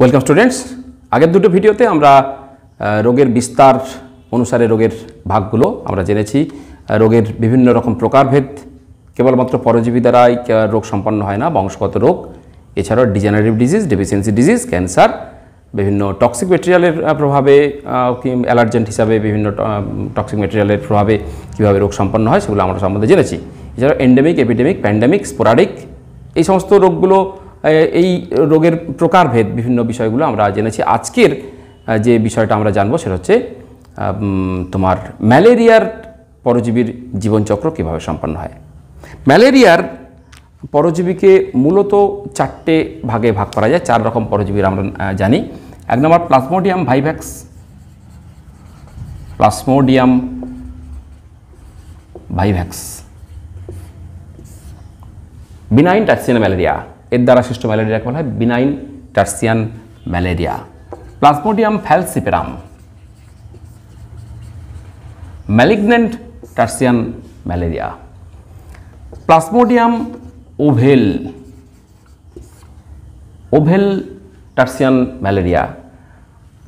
Welcome students আগের দুটো ভিডিওতে আমরা রোগের বিস্তার অনুসারে রোগের ভাগগুলো আমরা জেনেছি। রোগের বিভিন্ন রকম প্রকারভেদ, কেবলমাত্র পরজীবী দ্বারাই রোগ সম্পন্ন হয় না, বংশগত রোগ। এছাড়াও degenerative disease deficiency disease cancer বিভিন্ন টক্সিক মেটেরিয়ালের প্রভাবে অ্যালার্জেন্ট হিসাবে বিভিন্ন টক্সিক মেটেরিয়ালের প্রভাবে কীভাবে রোগ সম্পন্ন হয়, সেগুলো আমরা সম্বন্ধে জেনেছি। এছাড়াও এন্ডেমিক এপিডেমিক প্যান্ডেমিক স্পোরাডিক এই সমস্ত রোগগুলো এই রোগের প্রকারভেদ বিভিন্ন বিষয়গুলো আমরা জেনেছি। আজকের যে বিষয়টা আমরা জানব সেটা হচ্ছে তোমার ম্যালেরিয়ার পরজীবীর জীবনচক্র কীভাবে সম্পন্ন হয়। ম্যালেরিয়ার পরজীবীকে মূলত চারটে ভাগে ভাগ করা যায়। চার রকম পরজীবীর আমরা জানি। এক নম্বর plasmodium vivax plasmodium vivax, benign tertian malaria এর দ্বারা সৃষ্ট ম্যালেরিয়াকে বলা হয়? Benign tertian malaria. Plasmodium falciparum. Malignant tertian malaria. Plasmodium ovale. Ovale tertian malaria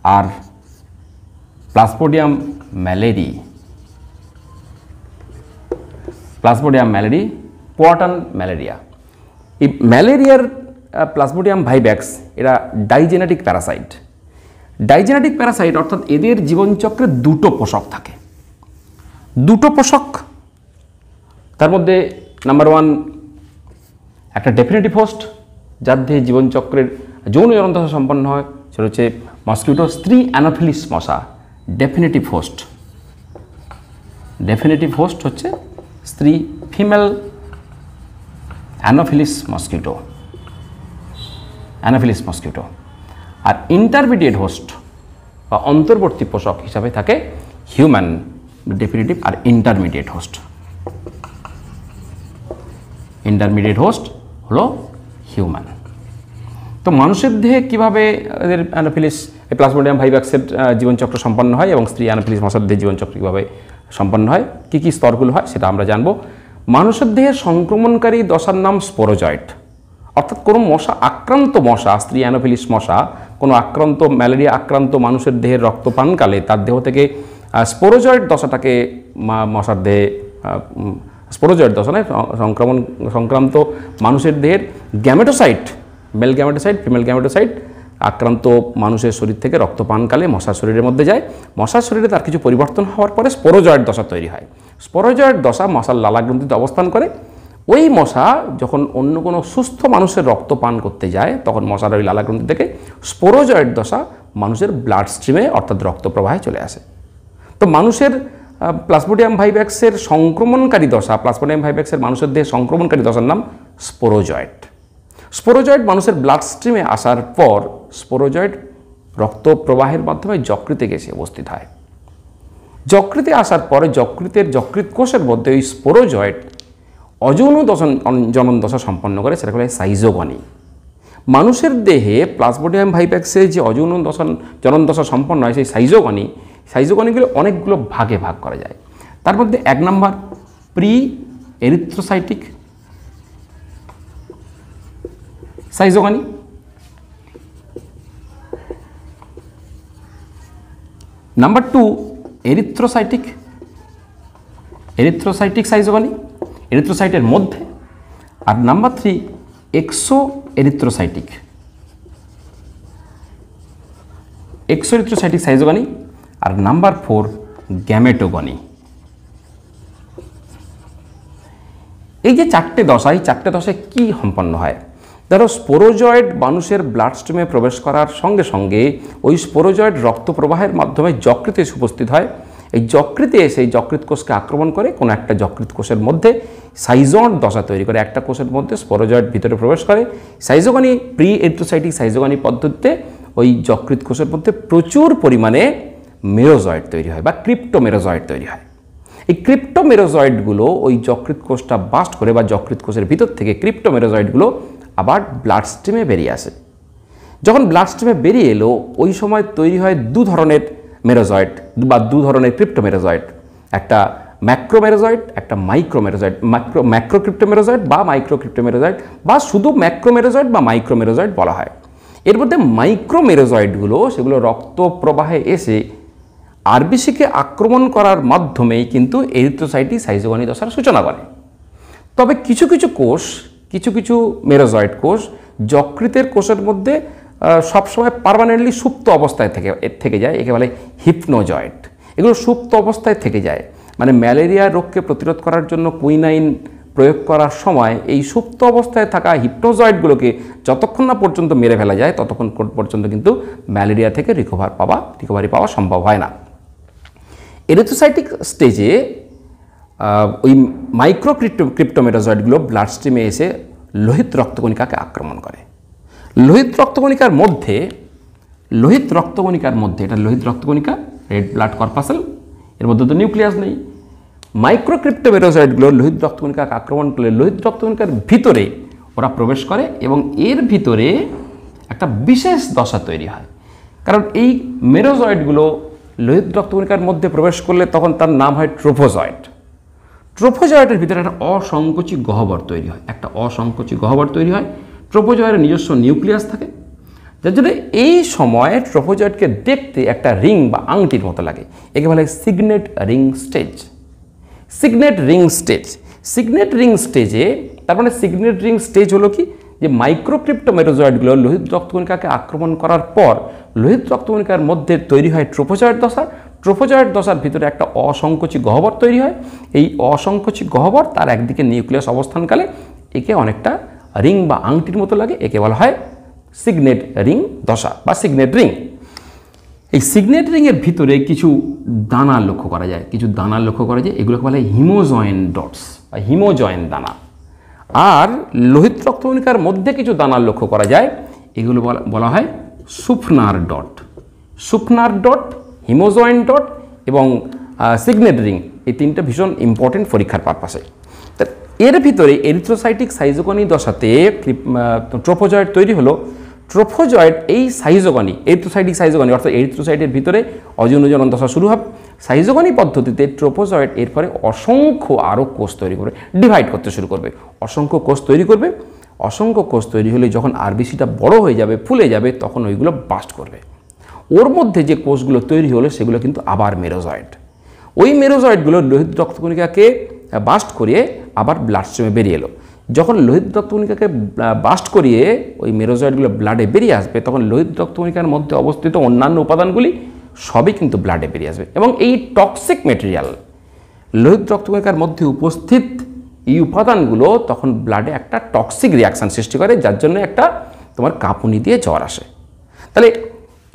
আর Plasmodium malariae. Plasmodium malariae, quartan malaria. এই ম্যালেরিয়ার প্লাজমোডিয়াম ভাইব্যাক্স, এরা ডাইজেনেটিক প্যারাসাইট। ডাইজেনেটিক প্যারাসাইট অর্থাৎ এদের জীবনচক্রে দুটো পোষক থাকে। দুটো পোষক। তার মধ্যে নাম্বার ওয়ান একটা ডেফিনেটিভ হোস্ট যার দিয়ে জীবনচক্রের যৌন জনদশা সম্পন্ন হয়। সেটা হচ্ছে মসকিউটো স্ত্রী অ্যানোফিলিস মশা ডেফিনেটিভ হোস্ট ডেফিনেটিভ হোস্ট হচ্ছে স্ত্রী female Anopheles mosquito. Anopheles mosquito. আর ইন্টারমিডিয়েট হোস্ট বা অন্তর্বর্তী পোষক হিসাবে থাকে হিউম্যান ডেফিনেটিভ আর ইন্টারমিডিয়েট হোস্ট। ইন্টারমিডিয়েট হোস্ট হলো হিউম্যান। তো মানুষের দেহে কীভাবে এদের অ্যানোফিলিস প্লাজমোডিয়াম ভাইব্যাক্সের আহ, জীবনচক্র সম্পন্ন হয় এবং স্ত্রী অ্যানোফিলিস মশার দেহে জীবনচক্র কীভাবে সম্পন্ন হয় কী কী স্তরগুলো হয় সেটা আমরা জানব। মানুষের দেহে সংক্রমণকারী দশার নাম স্পোরোজয়েড। অর্থাৎ কোনো মশা, আক্রান্ত মশা, স্ত্রী অ্যানোফিলিস মশা, কোনো আক্রান্ত, ম্যালেরিয়া আক্রান্ত মানুষের দেহের রক্তপানকালে তার দেহ থেকে স্পোরোজয়েড দশাটাকে মশার দেহে স্পোরোজয়েড দশা নয় সংক্রমণ, সংক্রান্ত মানুষের দেহের gametocyte, male gametocyte, female gametocyte আক্রান্ত মানুষের শরীর থেকে রক্তপানকালে মশার শরীরের মধ্যে যায়। মশার শরীরে তার কিছু পরিবর্তন হওয়ার পরে স্পোরোজয়েড দশা তৈরি হয়। স্পোরোজয়েড দশা মশার লালাগ্রন্থিতে অবস্থান করে। ওই মশা যখন অন্য কোনো সুস্থ মানুষের রক্ত পান করতে যায়, তখন মশার ওই লালাগ্রন্থি থেকে স্পোরোজয়েড দশা মানুষের ব্লাড স্ট্রিমে অর্থাৎ রক্ত প্রবাহে চলে আসে। তো মানুষের প্লাসমোডিয়াম ভাইব্যাক্সের সংক্রমণকারী দশা, প্লাসমোডিয়াম ভাইব্যাক্সের মানুষের দেহে সংক্রমণকারী দশার নাম স্পোরোজয়েড। স্পোরোজয়েড মানুষের ব্লাড স্ট্রিমে আসার পর স্পোরোজয়েড রক্ত প্রবাহের মাধ্যমে যকৃতে গেছে, উপস্থিত হয়। যকৃতে আসার পরে যকৃতের যকৃত কোষের মধ্যে ওই স্পোরোজয়েড অযৌন দশন, জনন দশা সম্পন্ন করে সেটা বলে সাইজোগনি। মানুষের দেহে প্লাজমোডিয়াম ভাইপ্যাক্সে যে অযৌন দশন, জনন দশা সম্পন্ন হয়, সেই সাইজোগনি, সাইজোগনিগুলো অনেকগুলো ভাগে ভাগ করা যায়। তার মধ্যে এক নম্বর pre erythrocytic schizogony number two erythrocytic erythrocytic schizogony এরিথ্রোসাইটের মধ্যে। আর number three exo erythrocytic exo erythrocytic schizogony আর নাম্বার ফোর গ্যামেটোগনি এই যে চারটে দশা, এই চারটে দশায় কী সম্পন্ন হয়? ধরো স্পোরোজয়েড মানুষের ব্লাড স্ট্রিমে প্রবেশ করার সঙ্গে সঙ্গে ওই স্পোরোজয়েড রক্ত প্রবাহের মাধ্যমে যকৃতে এসে উপস্থিত হয়। এই যকৃতে এসে যকৃত কোষকে আক্রমণ করে, কোনো একটা যকৃত কোষের মধ্যে সাইজন দশা তৈরি করে, একটা কোষের মধ্যে স্পোরোজয়েড ভিতরে প্রবেশ করে। সাইজোগানি প্রি এন্থোসাইটিক সাইজোগানি পদ্ধতিতে ওই যকৃত কোষের মধ্যে প্রচুর পরিমাণে মেরোজয়েড তৈরি হয় বা ক্রিপ্টোমেরোজয়েড তৈরি হয়। এই ক্রিপ্টোমেরোজয়েডগুলো ওই যকৃত কোষটা বাস্ট করে বা যকৃত কোষের ভিতর থেকে ক্রিপ্টোমেরোজয়েডগুলো আবার ব্লাড স্ট্রিমে বেরিয়ে আসে। যখন ব্লাড স্ট্রিমে বেরিয়ে এলো, ওই সময় তৈরি হয় দু ধরনের মেরোজয়েড বা দু ধরনের ক্রিপ্টোমেরোজয়েড। একটা ম্যাক্রোমেরোজয়েড, একটা মাইক্রোমেরোজয়েড, ম্যাক্রো, ম্যাক্রোক্রিপ্টোমেরোজয়েড বা মাইক্রোক্রিপ্টোমেরোজয়েড বা শুধু ম্যাক্রোমেরোজয়েড বা মাইক্রোমেরোজয়েড বলা হয়। এর মধ্যে মাইক্রোমেরোজয়েডগুলো, সেগুলো রক্ত প্রবাহে এসে আরবিসিকে আক্রমণ করার মাধ্যমেই কিন্তু এরিথ্রোসাইটি সাইজোগনি দশার সূচনা করে। তবে কিছু কিছু কোষ কিছু কিছু মেরোজয়েড কোষ যকৃতের কোষের মধ্যে সবসময় পার্মানেন্টলি সুপ্ত অবস্থায় থেকে থেকে যায়, একে বলে হিপনোজয়েড এগুলো সুপ্ত অবস্থায় থেকে যায়। মানে ম্যালেরিয়া রোগকে প্রতিরোধ করার জন্য কুইনাইন প্রয়োগ করার সময় এই সুপ্ত অবস্থায় থাকা হিপনোজয়েডগুলোকে যতক্ষণ না পর্যন্ত মেরে ফেলা যায়, ততক্ষণ পর্যন্ত কিন্তু ম্যালেরিয়া থেকে রিকভার পাওয়া রিকভারি পাওয়া সম্ভব হয় না। এরিথোসাইটিক স্টেজে ওই মাইক্রো ক্রিপ্টো ক্রিপ্টোমেটাজয়েডগুলো ব্লাড স্ট্রিমে এসে লোহিত রক্তকণিকাকে আক্রমণ করে। লোহিত রক্তকণিকার মধ্যে, লোহিত রক্তকণিকার মধ্যে, এটা লোহিত রক্তকণিকা রেড ব্লাড কর্পাসেল এর মধ্যে তো নিউক্লিয়াস নেই। মাইক্রো ক্রিপ্টোমেটাজয়েডগুলো লোহিত রক্তকণিকাকে আক্রমণ করলে লোহিত রক্তকণিকার ভিতরে ওরা প্রবেশ করে এবং এর ভিতরে একটা বিশেষ দশা তৈরি হয়। কারণ এই মেরোজয়েডগুলো লোহিত রক্তকণিকার মধ্যে প্রবেশ করলে তখন তার নাম হয় ট্রোফোজয়েড। ট্রোফোজয়েডের ভিতরে একটা অসংকোচী গহ্বর তৈরি হয়। একটা অসংকোচী গহ্বর তৈরি হয়। ট্রোফোজয়েডের নিজস্ব নিউক্লিয়াস থাকে। যার জন্য এই সময়ে ট্রোফোজয়েডকে দেখতে একটা রিং বা আংটির মতো লাগে। একে বলে signet ring stage. Signet ring stage. Signet ring স্টেজে তার মানে সিগনেট রিং স্টেজ হলো কি? যে মাইক্রোক্রিপ্টোমেটোজয়েডগুলো লোহিত রক্তকণিকাকে আক্রমণ করার পর লোহিত রক্তকণিকার মধ্যে তৈরি হয় ট্রোফোজয়েড দশা। ট্রোফোজয়েড দশার ভিতরে একটা অসংকোচী গহ্বর তৈরি হয়। এই অসংকোচী গহ্বর তার একদিকে নিউক্লিয়াস অবস্থানকালে একে অনেকটা রিং বা আংটির মতো লাগে, একে বলা হয় সিগনেট রিং দশা বা সিগনেট রিং। এই সিগনেট রিংয়ের ভিতরে কিছু দানা লক্ষ্য করা যায়। কিছু দানা লক্ষ্য করা যায়, এগুলোকে বলা হয় হিমোজয়েন ডটস বা হিমোজয়েন দানা। আর লোহিত রক্তকণিকার মধ্যে কিছু দানা লক্ষ্য করা যায়, এগুলো বলা হয় Schuffner dot. Schuffner dot haemozoin dot এবং সিগনেট রিং, এই তিনটা ভীষণ ইম্পর্টেন্ট পরীক্ষার পারপাসে এর ভিতরে এরিথ্রোসাইটিক সাইজোগনি দশাতে ট্রোফোজয়েড তৈরি হলো। ট্রোফোজয়েড এই সাইজোগনি এরিথ্রোসাইটিক সাইজোগনি অর্থাৎ এরিথ্রোসাইটের ভিতরে অজনজন দশা শুরু হবে। সাইজোগনি পদ্ধতিতে ট্রোফোজয়েড এরপরে অসংখ্য আরও কোষ তৈরি করবে ডিভাইড করতে শুরু করবে। অসংখ্য কোষ তৈরি করবে। অসংখ্য কোষ তৈরি হলে যখন আরবিসিটা বড় হয়ে যাবে, ফুলে যাবে, তখন ওইগুলো বাস্ট করবে। ওর মধ্যে যে কোষগুলো তৈরি হলো সেগুলো কিন্তু আবার মেরোজয়েড। ওই মেরোজয়েডগুলো লোহিত রক্তকণিকাকে বাস্ট করিয়ে আবার ব্লাড স্ট্রিমে বেরিয়ে এলো। যখন লোহিত রক্তকণিকাকে বাস্ট করিয়ে ওই মেরোজয়েডগুলো ব্লাডে বেরিয়ে আসবে, তখন লোহিত রক্তকণিকার মধ্যে অবস্থিত অন্যান্য উপাদানগুলি সবই কিন্তু ব্লাডে বেরিয়ে আসবে। এবং এই টক্সিক মেটেরিয়াল, লোহিত রক্তকণিকার মধ্যে উপস্থিত এই উপাদানগুলো তখন ব্লাডে একটা টক্সিক রিয়াকশান সৃষ্টি করে, যার জন্য একটা তোমার কাঁপুনি দিয়ে জ্বর আসে। তাহলে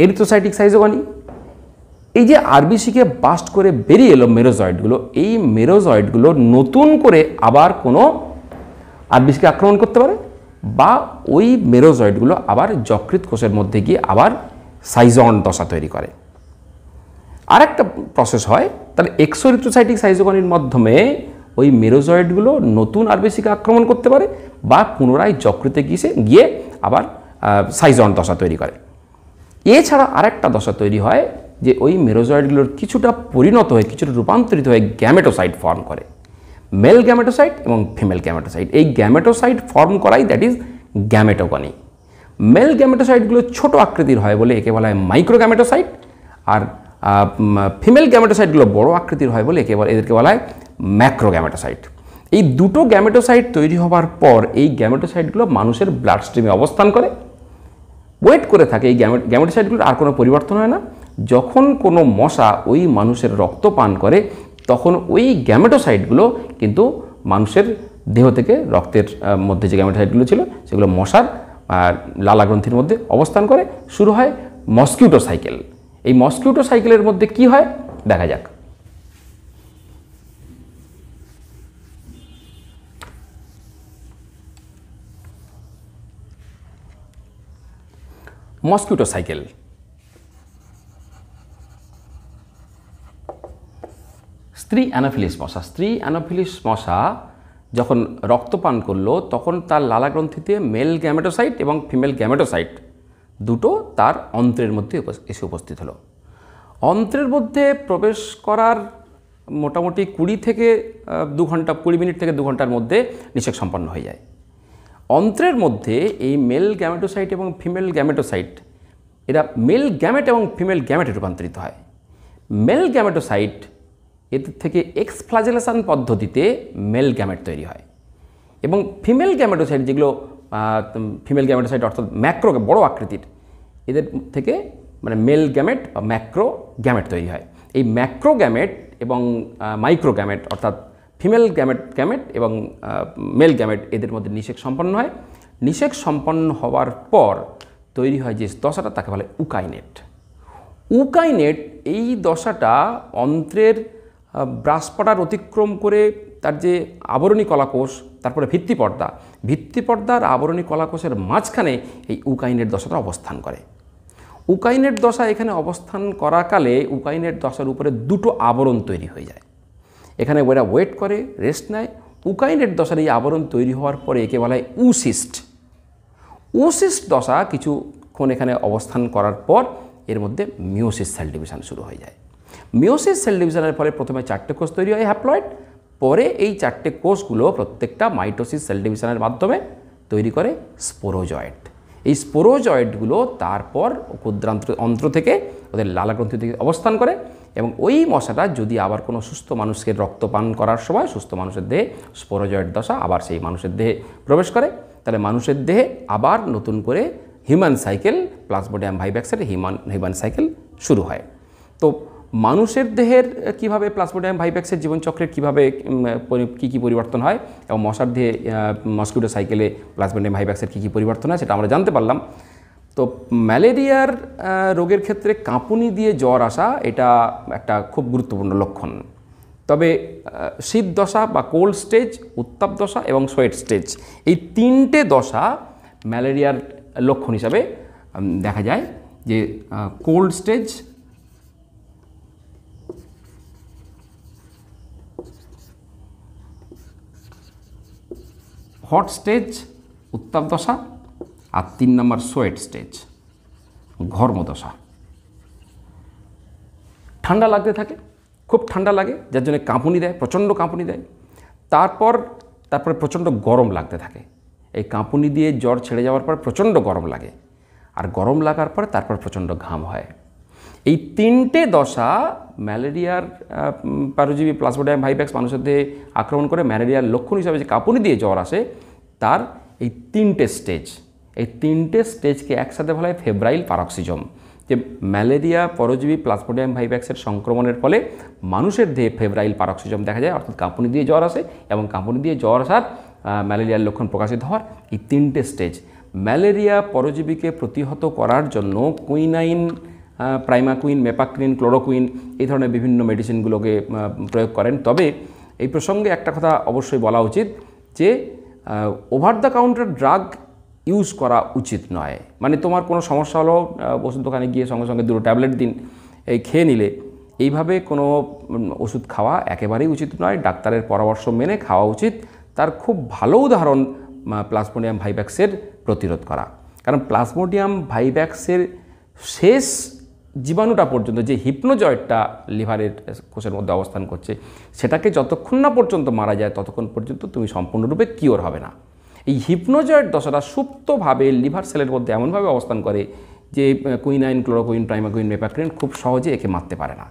এরিথ্রোসাইটিক সাইজোগানি এই যে আরবিসিকে বাস্ট করে বেরিয়ে এলো মেরোজয়েডগুলো, এই মেরোজয়েডগুলো নতুন করে আবার কোনো আরবিসিকে আক্রমণ করতে পারে? বা ওই মেরোজয়েডগুলো আবার যকৃত কোষের মধ্যে গিয়ে আবার সাইজন দশা তৈরি করে। আরেকটা প্রসেস হয়, তাহলে এক্সোরিথ্রোসাইটিক সাইজোগনির মাধ্যমে ওই মেরোজয়েডগুলো নতুন আরবিসিকে আক্রমণ করতে পারে বা পুনরায় যকৃতে গিয়ে গিয়ে আবার সাইজন দশা তৈরি করে। এছাড়া আরেকটা দশা তৈরি হয় যে ওই মেরোজয়েডগুলোর কিছুটা পরিণত হয়ে, কিছুটা রূপান্তরিত হয়ে গ্যামেটোসাইট ফর্ম করে। মেল গ্যামেটোসাইট এবং ফিমেল গ্যামেটোসাইট। এই গ্যামেটোসাইট ফর্ম করাই দ্যাট ইজ গ্যামেটোগনি। মেল গ্যামেটোসাইটগুলো ছোট আকৃতির হয় বলে একে বলা হয় মাইক্রো গ্যামেটোসাইট আর ফিমেল গ্যামেটোসাইটগুলো বড় আকৃতির হয় বলে একে বলা, এদেরকে বলা হয় ম্যাক্রো গ্যামেটোসাইট এই দুটো গ্যামেটোসাইট তৈরি হওয়ার পর এই গ্যামেটোসাইটগুলো মানুষের ব্লাড স্ট্রিমে অবস্থান করে। ওয়েট করে থাকে এই গ্যামেট গ্যামেটোসাইটগুলোর আর কোনো পরিবর্তন হয় না। যখন কোনো মশা ওই মানুষের রক্ত পান করে তখন ওই গ্যামেটোসাইটগুলো কিন্তু মানুষের দেহ থেকে রক্তের মধ্যে যে গ্যামেটোসাইটগুলো ছিল সেগুলো মশার আহ, লালা গ্রন্থির মধ্যে অবস্থান করে। শুরু হয় মসকিউটো সাইকেল এই মসকিউটো সাইকেলের মধ্যে কি হয়? দেখা যাক। Mosquito cycle. স্ত্রী অ্যানোফিলিস মশা। স্ত্রী অ্যানোফিলিস মশা যখন রক্তপান করল, তখন তার লালা গ্রন্থিতে মেল গ্যামেটোসাইট এবং ফিমেল গ্যামেটোসাইট দুটো তার অন্ত্রের মধ্যে এসে উপস্থিত হলো। অন্ত্রের মধ্যে প্রবেশ করার মোটামুটি কুড়ি থেকে দু ঘণ্টা, কুড়ি মিনিট থেকে দু ঘণ্টার মধ্যে নিষেক সম্পন্ন হয়ে যায়। অন্ত্রের মধ্যে এই মেল গ্যামেটোসাইট এবং ফিমেল গ্যামেটোসাইট এরা মেল গ্যামেট এবং ফিমেল গ্যামেটে রূপান্তরিত হয়। মেল গ্যামেটোসাইট এদের থেকে এক্সফ্লাজেলেশন পদ্ধতিতে মেল গ্যামেট তৈরি হয়। এবং ফিমেল গ্যামেটোসাইট যেগুলো ফিমেল গ্যামেটোসাইট অর্থাৎ ম্যাক্রো বড় আকৃতির, এদের থেকে মানে মেল গ্যামেট বা ম্যাক্রো গ্যামেট তৈরি হয়। এই ম্যাক্রো গ্যামেট এবং মাইক্রো গ্যামেট অর্থাৎ ফিমেল গ্যামেট গ্যামেট এবং মেল গ্যামেট এদের মধ্যে নিষেক সম্পন্ন হয়। নিষেক সম্পন্ন হওয়ার পর তৈরি হয় যে দশাটা, তাকে বলে উকাইনেট। উকাইনেট এই দশাটা অন্ত্রের ব্রাসপাটার অতিক্রম করে তার যে আবরণী কলাকোষ, তারপরে ভিত্তিপর্দা ভিত্তিপর্দার আবরণী কলাকোষের মাঝখানে এই উকাইনের দশাটা অবস্থান করে। উকাইনের দশা এখানে অবস্থান করাকালে উকাইনের দশার উপরে দুটো আবরণ তৈরি হয়ে যায়। এখানে ওরা ওয়েট করে রেস্ট নেয়। উকাইনের দশার এই আবরণ তৈরি হওয়ার পরে একে বলা হয় উসিস্ট উসিস্ট দশা কিছুক্ষণ এখানে অবস্থান করার পর এর মধ্যে মিওসিস সেল ডিভিশন শুরু হয়ে যায়। মিওসিস সেল ডিভিশনের ফলে প্রথমে চারটে কোষ তৈরি হয় হ্যাপ্লয়েড পরে এই চারটে কোষগুলো প্রত্যেকটা মাইটোসিস সেল ডিভিশনের মাধ্যমে তৈরি করে স্পোরোজয়েড এই স্পোরোজয়েডগুলো তারপর ক্ষুদ্রান্ত্র অন্ত্র থেকে, ওদের লালাগ্রন্থি থেকে অবস্থান করে। এবং ওই মশাটা যদি আবার কোনো সুস্থ মানুষকে রক্তপান করার সময়, সুস্থ মানুষের দেহে স্পোরোজয়েড দশা আবার সেই মানুষের দেহে প্রবেশ করে, তাহলে মানুষের দেহে আবার নতুন করে হিউম্যান সাইকেল প্লাজমোডিয়াম ভাইব্যাক্সের হিউম্যান হিউম্যান সাইকেল শুরু হয়। তো মানুষের দেহের কীভাবে প্লাজমোডিয়াম ভাইব্যাক্সের জীবনচক্রের কীভাবে কী কী পরিবর্তন হয় এবং মশার দেহে মস্কিউটো সাইকেলে প্লাজমোডিয়াম ভাইব্যাক্সের কী কী পরিবর্তন হয় সেটা আমরা জানতে পারলাম। তো ম্যালেরিয়ার রোগের ক্ষেত্রে কাঁপুনি দিয়ে জ্বর আসা এটা একটা খুব গুরুত্বপূর্ণ লক্ষণ। তবে শীত দশা বা কোল্ড স্টেজ, উত্তাপ দশা এবং সোয়েট স্টেজ এই তিনটে দশা ম্যালেরিয়ার লক্ষণ হিসাবে দেখা যায় যে কোল্ড স্টেজ, হট স্টেজ, উত্তাপ দশা আর তিন নম্বর সোয়েট স্টেজ, ঘর্মদশা। ঠান্ডা লাগতে থাকে, খুব ঠান্ডা লাগে, যার জন্য কাঁপুনি দেয়, প্রচণ্ড কাঁপুনি দেয়। তারপর, তারপরে প্রচণ্ড গরম লাগতে থাকে। এই কাঁপুনি দিয়ে জ্বর ছেড়ে যাওয়ার পর প্রচণ্ড গরম লাগে, আর গরম লাগার পরে তারপর প্রচণ্ড ঘাম হয়। এই তিনটে দশা ম্যালেরিয়ার প্যারোজীবী প্লাজমোডিয়াম ভাইব্যাক্স মানুষের দেহে আক্রমণ করে ম্যালেরিয়ার লক্ষণ হিসাবে যে কাঁপুনি দিয়ে জ্বর আসে, তার এই তিনটে স্টেজ। এই তিনটে স্টেজকে একসাথে বলা হয় ফেব্রাইল পারক্সিজম, যে ম্যালেরিয়া, পরজীবী, প্লাজমোডিয়াম ভাইব্যাক্সের সংক্রমণের ফলে মানুষের দেহে ফেব্রাইল পারক্সিজম দেখা যায়, অর্থাৎ কাঁপুনি দিয়ে জ্বর আসে এবং কাঁপুনি দিয়ে জ্বর আসার ম্যালেরিয়ার লক্ষণ প্রকাশিত হওয়ার এই তিনটে স্টেজ। ম্যালেরিয়া পরজীবীকে প্রতিহত করার জন্য কুইনাইন প্রাইমাকুইন, মেপাক্রিন, ক্লোরোকুইন এই ধরনের বিভিন্ন মেডিসিনগুলোকে প্রয়োগ করেন। তবে এই প্রসঙ্গে একটা কথা অবশ্যই বলা উচিত যে over the counter drug use করা উচিত নয়। মানে তোমার কোনো সমস্যা হলো ওষুধ দোকানে গিয়ে সঙ্গে সঙ্গে দুটো ট্যাবলেট দিন, এই খেয়ে নিলে, এইভাবে কোনো ওষুধ খাওয়া একেবারেই উচিত নয়। ডাক্তারের পরামর্শ মেনে খাওয়া উচিত। তার খুব ভালো উদাহরণ প্লাজমোডিয়াম ভাইব্যাক্সের প্রতিরোধ করা। কারণ প্লাজমোডিয়াম ভাইব্যাক্সের শেষ জীবাণুটা পর্যন্ত, যে হিপনোজয়েডটা লিভারের কোষের মধ্যে অবস্থান করছে, সেটাকে যতক্ষণ না পর্যন্ত মারা যায়, ততক্ষণ পর্যন্ত তুমি সম্পূর্ণরূপে কিওর হবে না। এই হিপনোজয়েড দশাটা সুপ্তভাবে লিভার সেলের মধ্যে এমনভাবে অবস্থান করে যে কুইনাইন, ক্লোরোকুইন প্রাইমাকুইন মেপাক্রিন খুব সহজে একে মারতে পারে না।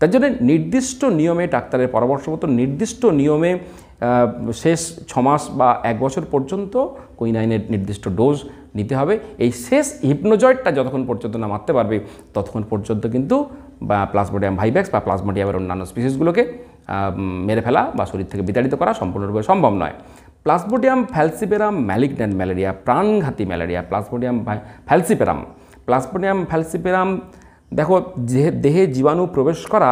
তার জন্য নির্দিষ্ট নিয়মে ডাক্তারের পরামর্শ মতো নির্দিষ্ট নিয়মে শেষ ছমাস বা এক বছর পর্যন্ত কুইনাইনের নির্দিষ্ট ডোজ নিতে হবে। এই শেষ হিপনোজয়েডটা যতক্ষণ পর্যন্ত না মারতে পারবে, ততক্ষণ পর্যন্ত কিন্তু, বা প্লাজমোডিয়াম ভাইব্যাক্স বা প্লাজমোডিয়ামের অন্যান্য স্পিসিসগুলোকে মেরে ফেলা বা শরীর থেকে বিতাড়িত করা সম্পূর্ণরূপে সম্ভব নয়। প্লাজমোডিয়াম ফ্যালসিপেরাম ম্যালিগন্যান্ট ম্যালেরিয়া, প্রাণঘাতী malaria Plasmodium falciparum. Plasmodium falciparum, দেখো দেহে জীবাণু প্রবেশ করা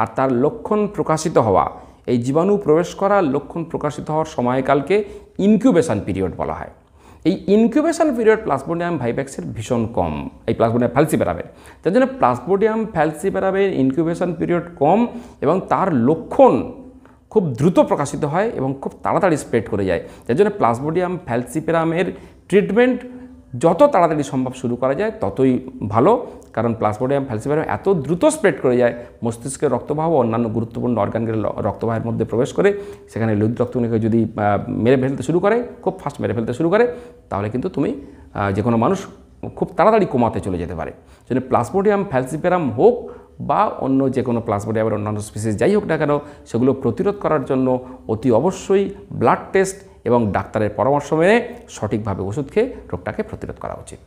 আর তার লক্ষণ প্রকাশিত হওয়া। এই জীবাণু প্রবেশ করার লক্ষণ প্রকাশিত হওয়ার সময়কালকে ইনকিউবেশন পিরিয়ড বলা হয়। এই ইনকিউবেশন পিরিয়ড প্লাসবোডিয়াম ভাইব্যাক্সের ভীষণ কম, এই প্লাসবোডিয়াম ফ্যালসিপ্যারামের তার জন্য প্লাসবোডিয়াম ফ্যালসিপেরামের ইনকিউবেশন পিরিয়ড কম এবং তার লক্ষণ খুব দ্রুত প্রকাশিত হয় এবং খুব তাড়াতাড়ি স্প্রেড করে যায়। যার জন্য প্লাসবোডিয়াম ফ্যালসিপেরামের ট্রিটমেন্ট যত তাড়াতাড়ি সম্ভব শুরু করা যায়, ততই ভালো। কারণ প্লাসমোডিয়াম ফ্যালসিফারাম এত দ্রুত স্প্রেড করে যায় মস্তিষ্কের রক্তবাহ অন্যান্য গুরুত্বপূর্ণ অর্গানকে রক্তবাহের মধ্যে প্রবেশ করে, সেখানে লোহিত রক্তকণিকা যদি মেরে ফেলতে শুরু করে, খুব ফাস্ট মেরে ফেলতে শুরু করে, তাহলে কিন্তু তুমি যে কোনো মানুষ খুব তাড়াতাড়ি কমাতে চলে যেতে পারে। জন্য প্লাসমোডিয়াম ফ্যালসিফেরাম হোক বা অন্য যে কোনো প্লাসমোডিয়ামের অন্যান্য স্পিসিস যাই হোক না কেন, সেগুলো প্রতিরোধ করার জন্য অতি অবশ্যই ব্লাড টেস্ট এবং ডাক্তারের পরামর্শ মেনে সঠিকভাবে ওষুধ খেয়ে রোগটাকে প্রতিরোধ করা উচিত।